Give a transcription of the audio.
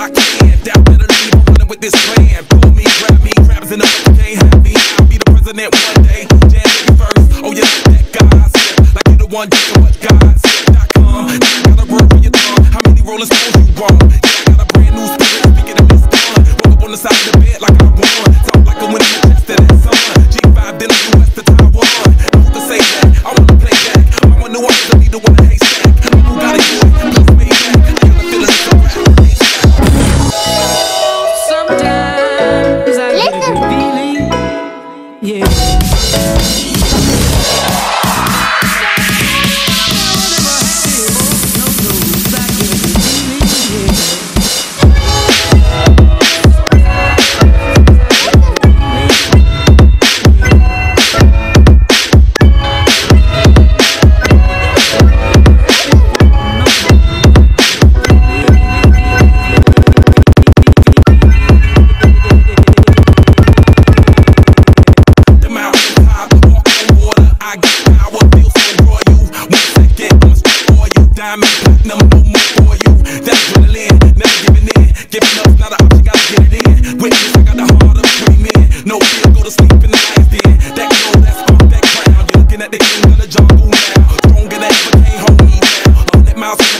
I can. Doubt better leave. I'm running with this plan. Pull me, grab me, in the mouth, can't have me. I'll be the president one day. Jam first. Oh, yeah, that gossip. Like you the one doing what God yeah. Diamond, no more for you. That adrenaline, never giving in. Giving up's not an option, gotta get it in. Witness, I got the heart of a free man. No fear, go to sleep in the lion's den. That glow, that's off that crown. You're looking at the king of the jungle now. Stronger than ever, can't hold me down. Hundred miles